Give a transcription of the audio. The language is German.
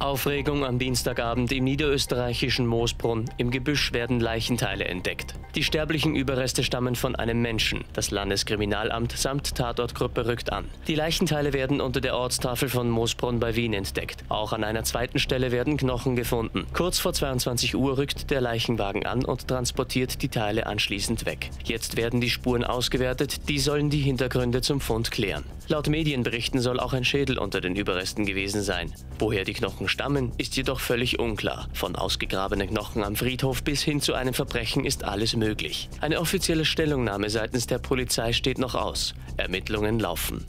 Aufregung am Dienstagabend im niederösterreichischen Moosbrunn. Im Gebüsch werden Leichenteile entdeckt. Die sterblichen Überreste stammen von einem Menschen. Das Landeskriminalamt samt Tatortgruppe rückt an. Die Leichenteile werden unter der Ortstafel von Moosbrunn bei Wien entdeckt. Auch an einer zweiten Stelle werden Knochen gefunden. Kurz vor 22 Uhr rückt der Leichenwagen an und transportiert die Teile anschließend weg. Jetzt werden die Spuren ausgewertet. Die sollen die Hintergründe zum Fund klären. Laut Medienberichten soll auch ein Schädel unter den Überresten gewesen sein. Woher die Knochen stammen, ist jedoch völlig unklar. Von ausgegrabenen Knochen am Friedhof bis hin zu einem Verbrechen ist alles möglich. Eine offizielle Stellungnahme seitens der Polizei steht noch aus. Ermittlungen laufen.